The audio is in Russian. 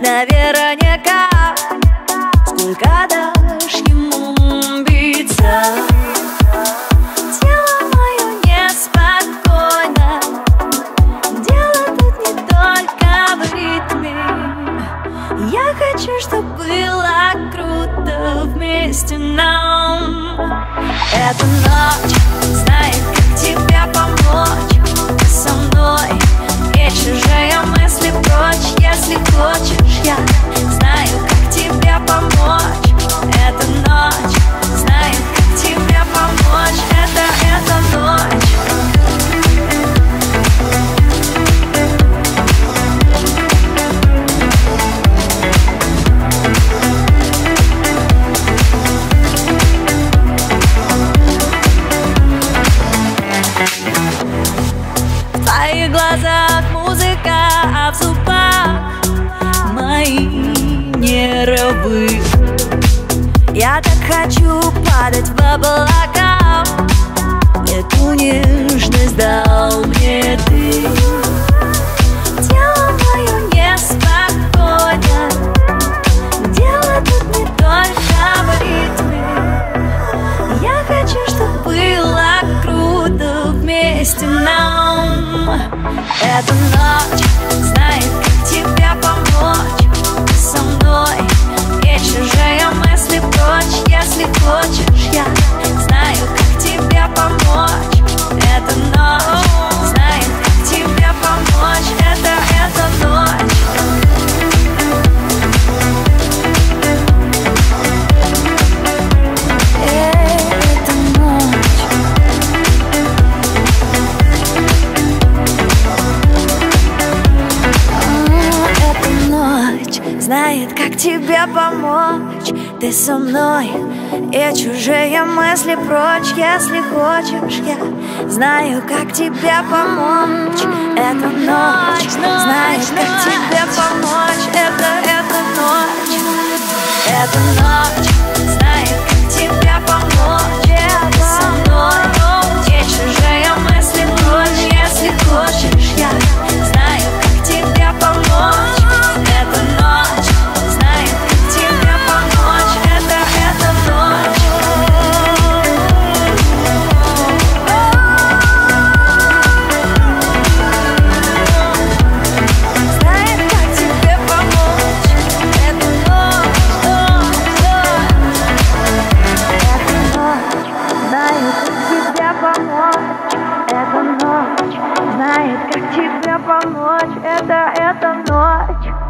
наверняка Сколько дашь ему биться. Тело мое неспокойно Дело тут не только в ритме. Я хочу, чтобы было круто вместе нам. Эта ночь в зубах мои нервы. Я так хочу падать в ночь знает, как тебе помочь. Ты со мной и чужие мысли прочь. Если хочешь, я знаю, как тебе помочь. Эта ночь знает, как тебе помочь. Это, эта ночь. Эта ночь помочь. Эта ночь знает, как тебе помочь. Это, эта ночь